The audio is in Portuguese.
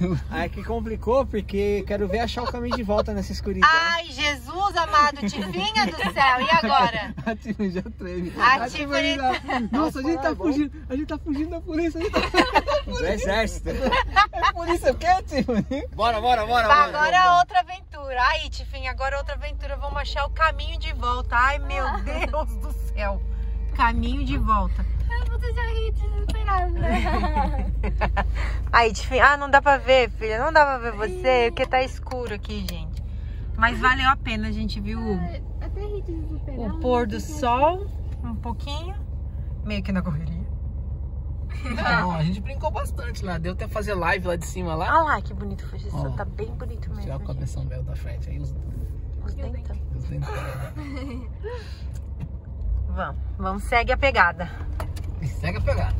Aí que complicou, porque quero ver achar o caminho de volta nessa escuridão. Ai, Jesus amado, Tifinha do céu, e agora? A Tiffany já treme. A Tiffany Tiffany tá- Nossa, a gente tá fugindo, a gente tá fugindo da polícia. A gente tá... Do exército. É polícia o quê, Tiffany? Bora, bora, bora, Tá, bora. agora é outra aventura. Aí, Tifinha, agora é outra aventura. Vamos achar o caminho de volta. Ai, meu Deus do céu. Caminho de volta. Já ri desesperada. Aí, Tifinha. Ah, não dá pra ver, filha. Não dá pra ver você, porque tá escuro aqui, gente. Mas valeu a pena, a gente viu desesperada. o pôr do sol um pouquinho. Meio que na correria. Tá bom, a gente brincou bastante lá. Deu até fazer live lá de cima lá. Olha lá que bonito foi isso. Tá bem bonito Tirar mesmo. o gente. cabeção velho da frente aí, os, Os dentão. os dentes. Vamos, vamos, segue a pegada. Segue a pegada.